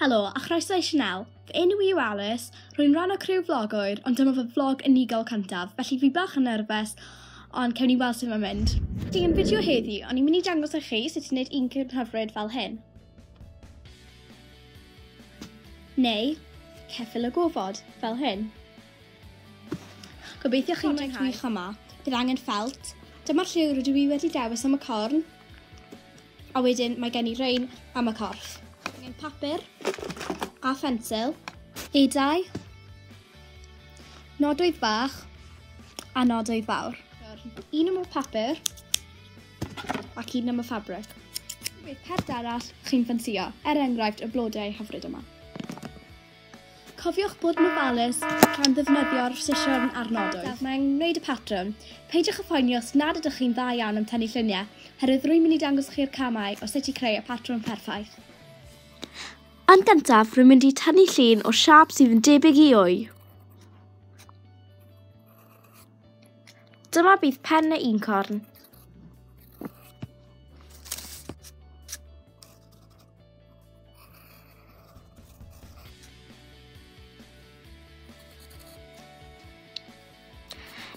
Helo, a chroeso i Chanel. Fy enw i yw Alice, rwy'n rhan o criw vlogwyr, ond dyma fy vlog unigol cyntaf, felly fi bach yn nerfus, ond cewn ni weld sut mae'n mynd. Di yn fideo heddi, ond i'n mynd i dangos â chi sut i'n gwneud un cynhyfryd fel hyn. Neu, ceffil y gofod, fel hyn. Gobeithio chi'n mynd wych yma. Bydd angen ffelt. Dyma'r lliw rydw i wedi dewis am y corn. A wedyn mae gen i rein am y corff angen papur a ffensil, edau, nodwydd bach a nodwydd fawr. Un am y papur ac un am y ffabric. Bydd pert arall chi'n ffansio, er enghraifft y blodau hyfryd yma. Cofiwch bod yn ofalus gan ddefnyddio'r sesiwn ar nodwydd. Mae'n gwneud y patrwm. Peidiwch y ffoenio os nad ydych chi'n dda iawn am tynnu lluniau, herwydd rwy'n mynd i dangos chi'r camau o sut i creu y patrwm perffaith. Yn gyntaf, rwy'n mynd i tynnu llun o siap sydd yn debyg i wy. Dyma bydd pen y un corn.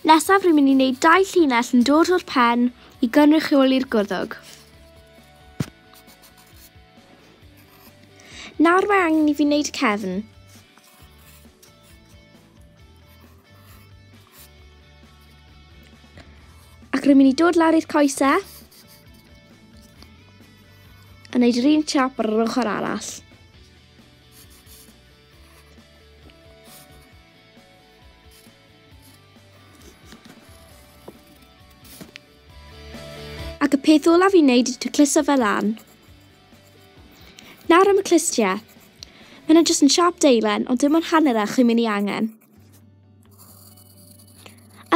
Nesaf, rwy'n mynd i wneud dau llinell yn dod o'r pen i gynrychioli'r gwrddog. Nawr mae angen i fi wneud y cefn. Ac rwy'n mynd i dod lawr i'r coesau a wneud yr un siap ar yr ochr arall. Ac y peth olaf i wneud yw tecluso fe lan nawr am y clistiau. Mae yna jyst yn siarp deilen, ond dim ond hanner ach chi'n mynd i angen.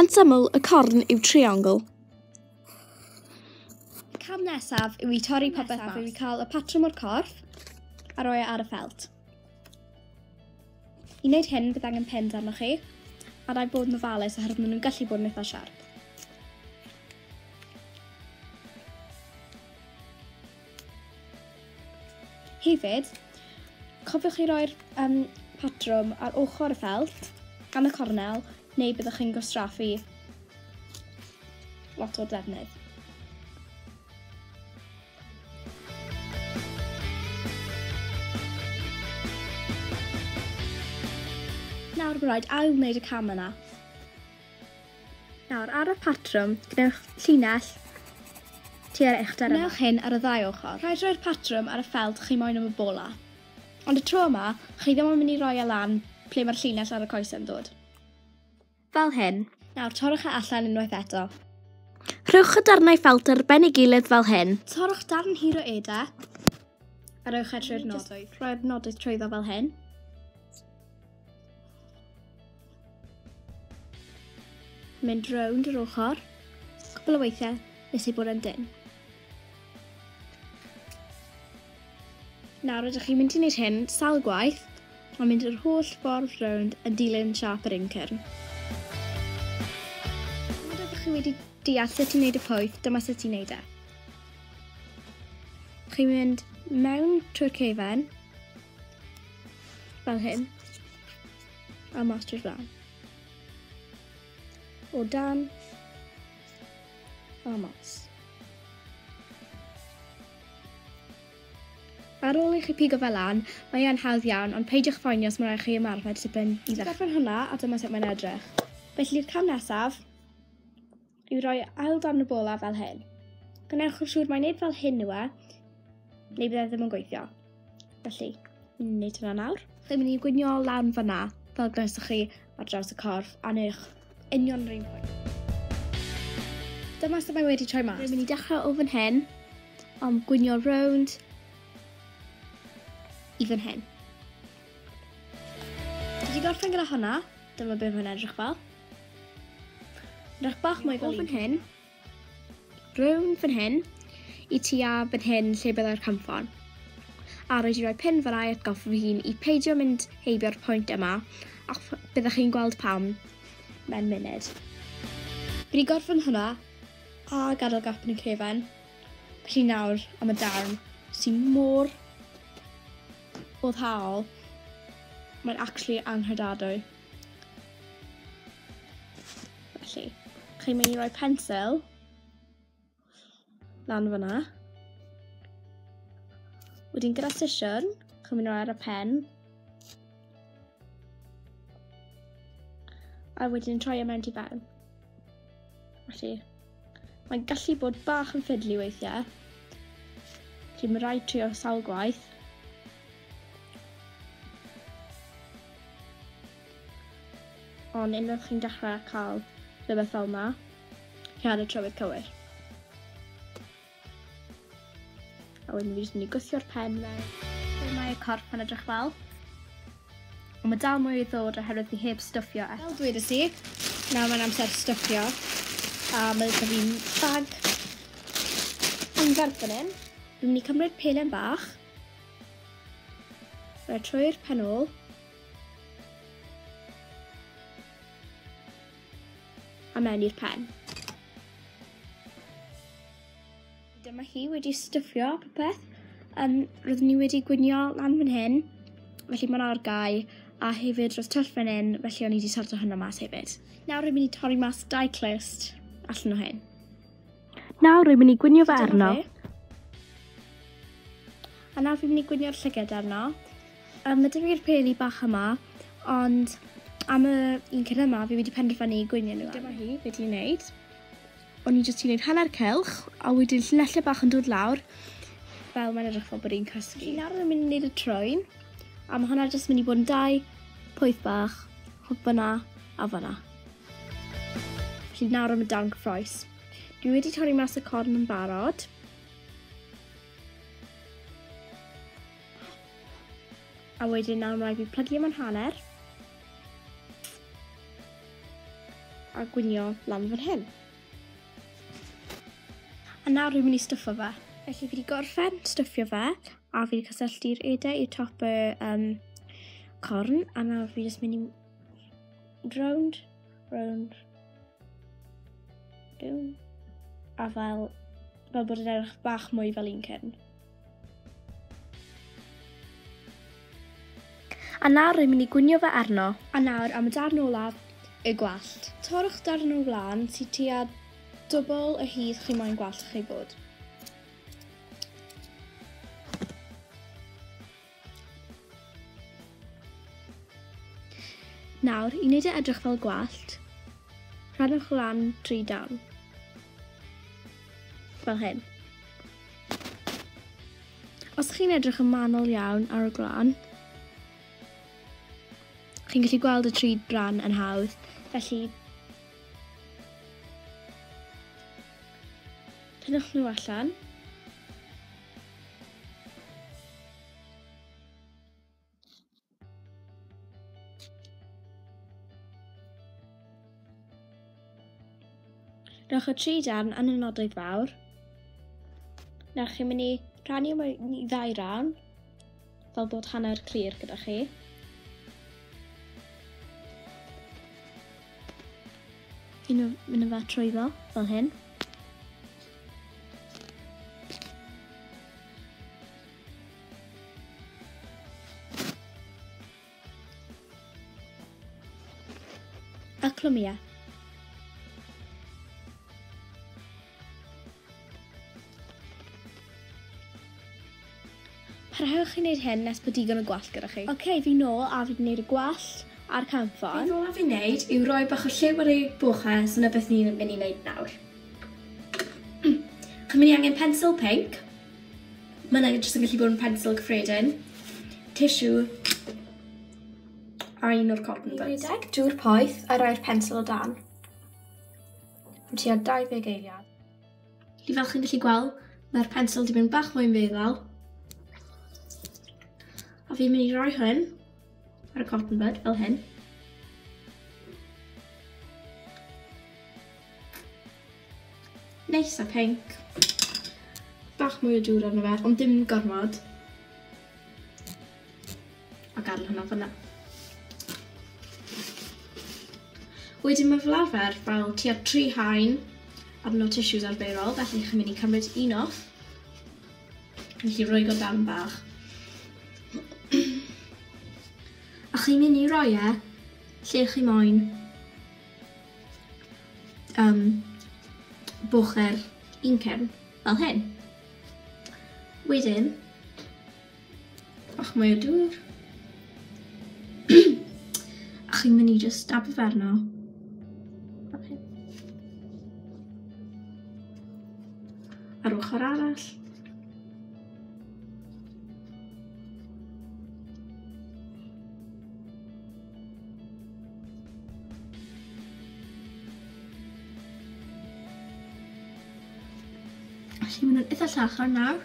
Yn syml, y corn yw triongl. Cam nesaf yw i torri popeth mas. Yw i cael y patrwm o'r corff a roi e ar y ffelt. I wneud hyn, bydd angen pen arnoch chi, a rhaid bod yn ofalus oherwydd maen nhw'n gallu bod yn eitha siarp. Hefyd, cofiwch chi roi'r um, patrwm ar ochr y ffelt, gan y cornel, neu byddwch chi'n gwastraffu lot o defnydd. Nawr mae'n rhaid ail wneud y cam yna. Nawr, ar y patrwm, gwnewch llinell tua'r uchder yma. Newch hyn ar y ddau ochr. Rhaid roi'r patrwm ar y ffelt chi moyn am y bola. Ond y tro yma, chi ddim yn mynd i roi e lan ple mae'r llinell ar y coesau'n dod. Fel hyn. Nawr, torrwch e allan unwaith eto. Rhywch y darnau ffelt ar ben ei gilydd fel hyn. Torrwch darn hir o eda. A rhowch e trwy'r nodoedd. Rhoi'r nodoedd trwyddo fel hyn. mynd rownd yr ochr, cwbl o weithiau nes i bod yn dyn. Nawr ydych chi'n mynd i wneud hyn sal gwaith a mynd yr holl ffordd rownd yn dilyn siap yr incyrn. Nid ydych chi wedi deall sut i wneud y pwyth, dyma sut i wneud e. Chi'n mynd mewn trwy'r cefen, fel hyn, a mas trwy'r flan. O dan, a mas. Ar ôl i chi pigo fel lan, mae e'n hawdd iawn, ond peidiwch ffoenio os mae'n rhaid chi ymarfer tipyn i ddechrau. Steffan hwnna, a dyma sut mae'n edrych. Felly'r cam nesaf yw rhoi ail dan y bola fel hyn. Gwnewch yn siŵr mae'n neud fel hyn yw e, neu bydd e ddim yn gweithio. Felly, ni'n neud hwnna nawr. Chi'n mynd i gwynio lan fyna, fel gwneswch chi ar draws y corff, a newch union rhywun pwynt. Dyma sut mae wedi troi mas. Rwy'n mynd i dechrau o fan hyn, am gwynio rownd, i fan hyn. Dwi wedi gorffen gyda hwnna, dyma beth mae'n edrych fel. Edrych bach mwy fel fan hyn, rwy'n fan hyn, i tua fan hyn lle byddai'r camffon. A roed i roi pin fel ai atgoff fy hun i peidio mynd heibio'r pwynt yma, a byddwch chi'n gweld pam mewn munud. Fi wedi gorffen hwnna a gadael gap yn y cefen, felly nawr am y darn sy'n mor boddhaol, mae'n actually anghredadwy. Felly, chi'n mynd i roi pensil lan fyna. Wedyn gyda sesiwn, chi'n mynd i roi ar y pen. A wedyn troi e mewn i fewn. Felly, mae'n gallu bod bach yn ffidlu weithiau. Felly mae rhaid trio sawl gwaith. ond unwaith chi'n dechrau cael rhywbeth fel yma, chi ar y trywydd cywir. A wedyn fi jyst yn mynd i gwthio'r pen mewn. Fe mae y corff yn edrych fel. Ond mae dal mwy i ddod oherwydd fi heb stwffio et. Fel dweud ysdi, nawr mae'n amser stwffio. A mae ddod fi'n bag anfer fan hyn. Dwi'n mynd i cymryd pelen bach. Rhaid trwy'r penol. a mewn i'r pen. Dyma hi wedi styffio popeth. Um, roeddwn ni wedi gwynio lan fan hyn, felly mae'n ar gau, a hefyd roedd tyll fan hyn, felly o'n i wedi sorto hwnna mas hefyd. Nawr rwy'n mynd i torri mas dau clust allan o hyn. Nawr rwy'n mynd i gwynio fe arno. A nawr rwy'n mynd i gwynio'r llyged arno. Um, mae dim i'r peli bach yma, ond am y un cyn yma, fi wedi penderfynu gwynio nhw. Dyma hi, fe ti'n neud? O'n i jyst i neud hanner cylch, a wedyn llunellau bach yn dod lawr, fel mae'n edrych fel bod i'n cysgu. Fi nawr yn mynd i wneud y troen, a mae hwnna jyst mynd i bod yn dau pwyth bach, hwb fyna a fyna. Felly nawr am y dan cyffroes. Dwi wedi torri mas y corn yn barod, a wedyn nawr mae fi plygu am hanner. a gwynio lan fan hyn. A nawr rwy'n mynd i stwffo fe. Felly fi wedi gorffen stwffio fe a fi wedi cysylltu'r edau i'r top y um, corn a nawr fi wedi mynd i round, round, down a fel, fel bod yn edrych bach mwy fel un cyn. A nawr rwy'n mynd i gwynio fe arno. A nawr am y darn olaf, y gwallt. Torwch darn o flan sy'n tua dwbl y hydd chi moyn gwallt chi bod. Nawr, i wneud y edrych fel gwallt, rhannwch lan tri dan. Fel hyn. Os chi'n edrych yn manol iawn ar y glan, Chi'n gallu gweld y tri bran yn hawdd, felly Tynnwch nhw allan. Rwch y tri darn yn y nodoedd fawr. Nawr chi'n mynd i rannu mewn i ddau ran, fel bod hanner clir gyda chi. un o mynd fe trwyddo, fel hyn. A clwmia. Parhewch i wneud hyn nes bod digon o gwallt gyda chi. Oce, okay, fi nôl a fi wedi wneud y gwallt ar camffon. Beth olaf i wneud yw roi bach o lliw ar ei bwches yna beth ni'n mynd i wneud nawr. Chi'n mynd i angen pensil pink. Mae'n angen jyst yn gallu bod yn pensil cyffredin. Tissue a un o'r cotton buds. Redeg dŵr poeth a roi'r pensil o dan. Am tua 20 eiliad. Felly fel chi'n gallu gweld, mae'r pensil wedi mynd bach mwy'n feddal. A fi'n mynd i roi hwn ar y cotton bud fel hyn. Neis a pink. Bach mwy o dŵr arno fe, ond dim gormod. A gadael hwnna fyna. Wedyn mae fel arfer fel tua tri hain arno tissues arferol, felly chi'n mynd i cymryd un off. Felly rwy'n go dan bach. chi'n mynd i roi e lle chi moyn um, bocher incern fel hyn. Wedyn, och mae o dŵr. a chi'n mynd i just dab y ferno. Ar ochr arall. Felly mae'n eitha llachar nawr.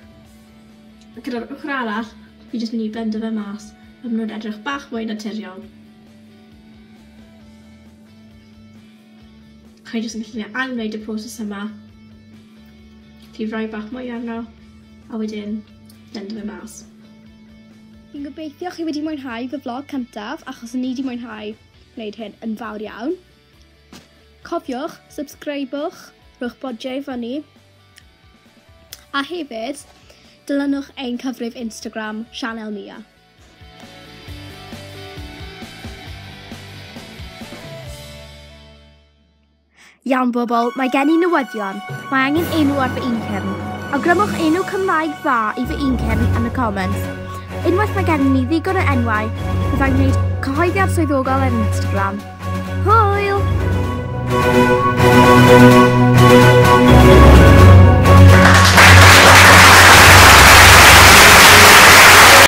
Gyda'r ochr arall, fi jyst mynd i bend fe mas a maen nhw'n edrych bach mwy naturiol. Chai jyst yn gallu anwneud y proses yma. Fi rhoi bach mwy arno a wedyn bend fe mas. Fi'n gobeithio chi wedi mwynhau fy vlog cyntaf achos ni wedi mwynhau gwneud hyn yn fawr iawn. Cofiwch, subscribewch, rwy'ch bodiau fyny a hefyd dilynwch ein cyfrif Instagram Sianel Mia. Iawn bobl, mae gen i newyddion. Mae angen enw ar fy incern. Awgrymwch enw Cymraeg dda i fy incern yn y comments. Unwaith mae gen i ddigon o enwau, byddai'n gwneud cyhoeddiad swyddogol ar Instagram. Hwyl!